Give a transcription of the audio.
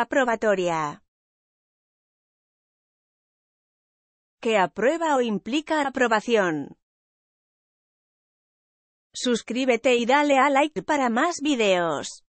Aprobatoria. Que aprueba o implica aprobación. Suscríbete y dale a like para más videos.